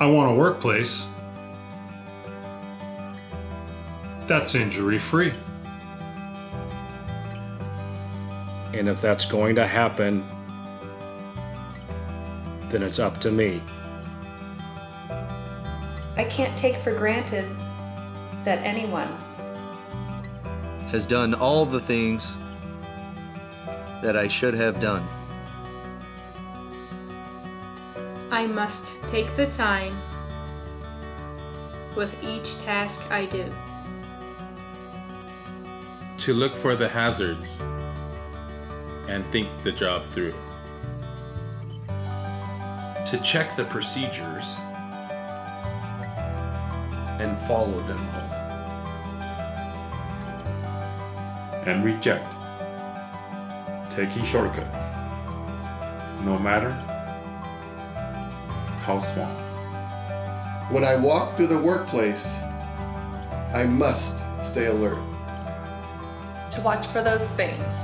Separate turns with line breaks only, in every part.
I want a workplace that's injury free.
And if that's going to happen, then it's up to me.
I can't take for granted that anyone
has done all the things that I should have done.
I must take the time with each task I do.
To look for the hazards and think the job through.
To check the procedures and follow them all.
And reject taking shortcuts, no matter how small.
When I walk through the workplace, I must stay alert.
To watch for those things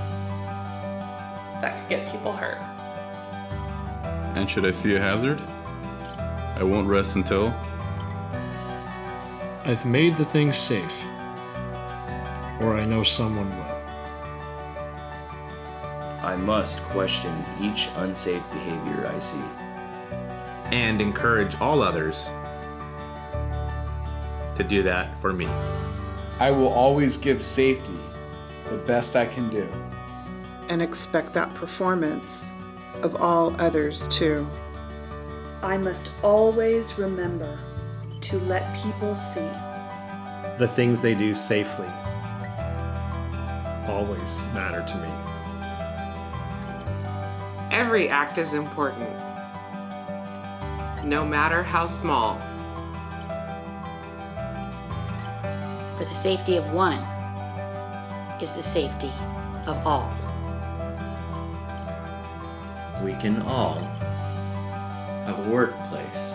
that could get people hurt.
And should I see a hazard, I won't rest until
I've made the thing safe, or I know someone will.
I must question each unsafe behavior I see.
And encourage all others to do that for me.
I will always give safety the best I can do.
And expect that performance of all others too.
I must always remember to let people see
the things they do safely always matter to me.
Every act is important, no matter how small.
For the safety of one is the safety of all.
We can all have a workplace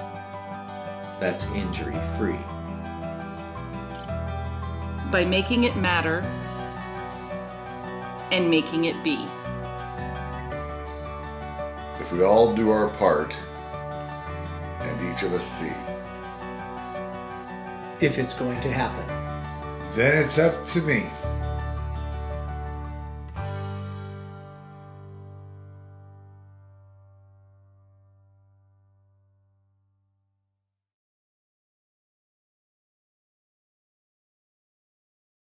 that's injury free.
By making it matter and making it be.
If we all do our part, and each of us see.
If it's going to happen.
Then it's up to me